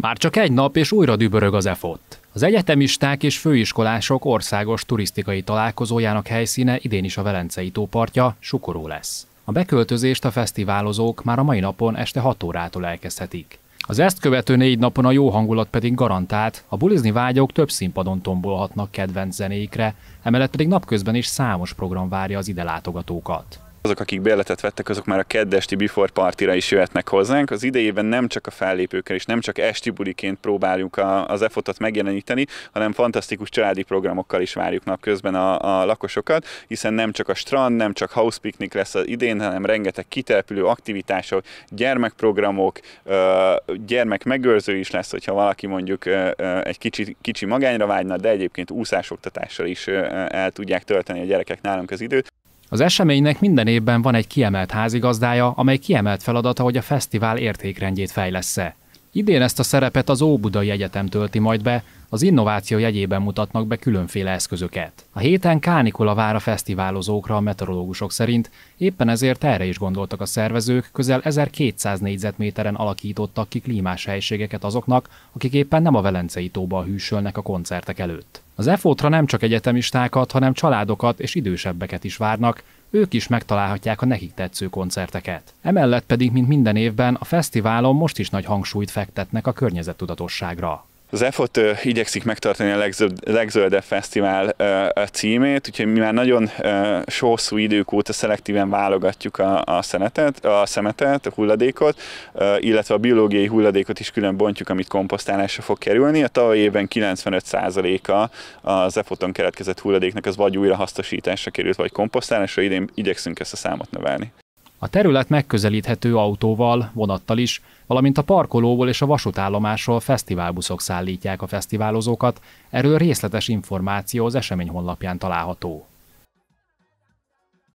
Már csak egy nap, és újra dübörög az EFOT. Az egyetemisták és főiskolások országos turisztikai találkozójának helyszíne idén is a Velencei tópartja, Sukoró lesz. A beköltözést a fesztiválozók már a mai napon este 6 órától elkezdhetik. Az ezt követő négy napon a jó hangulat pedig garantált, a bulizni vágyók több színpadon tombolhatnak kedvenc zenéikre, emellett pedig napközben is számos program várja az ide látogatókat. Azok, akik bérletet vettek, azok már a keddesti before partira is jöhetnek hozzánk. Az idejében nem csak a fellépőkkel és nem csak esti buliként próbáljuk a, az EFOT-ot megjeleníteni, hanem fantasztikus családi programokkal is várjuk napközben a, a lakosokat, hiszen nem csak a strand, nem csak house picnic lesz az idén, hanem rengeteg kitelepülő aktivitások, gyermekprogramok, gyermek megőrző is lesz, hogyha valaki mondjuk egy kicsi, kicsi magányra vágyna, de egyébként úszásoktatással is el tudják tölteni a gyerekek nálunk az időt. Az eseménynek minden évben van egy kiemelt házigazdája, amely kiemelt feladata, hogy a fesztivál értékrendjét fejlessze. Idén ezt a szerepet az Óbudai Egyetem tölti majd be, az innováció jegyében mutatnak be különféle eszközöket. A héten kánikula vár a fesztiválozókra a meteorológusok szerint, éppen ezért erre is gondoltak a szervezők, közel 1200 négyzetméteren alakítottak ki klímás helységeket azoknak, akik éppen nem a Velencei tóba hűsölnek a koncertek előtt. Az EFOT-ra nem csak egyetemistákat, hanem családokat és idősebbeket is várnak, ők is megtalálhatják a nekik tetsző koncerteket. Emellett pedig, mint minden évben, a fesztiválon most is nagy hangsúlyt fektetnek a környezettudatosságra. Az EFOT uh, igyekszik megtartani a legzöld, legzöldebb fesztivál uh, címét, úgyhogy mi már nagyon uh, hosszú idők óta szelektíven válogatjuk a, a, szenetet, a szemetet, a hulladékot, uh, illetve a biológiai hulladékot is külön bontjuk, amit komposztálásra fog kerülni. A tavaly évben 95%-a az EFOT-on keletkezett hulladéknak az vagy újrahasznosításra került, vagy komposztálásra, idén igyekszünk ezt a számot növelni. A terület megközelíthető autóval, vonattal is, valamint a parkolóból és a vasútállomásról fesztiválbuszok szállítják a fesztiválozókat, erről részletes információ az esemény honlapján található.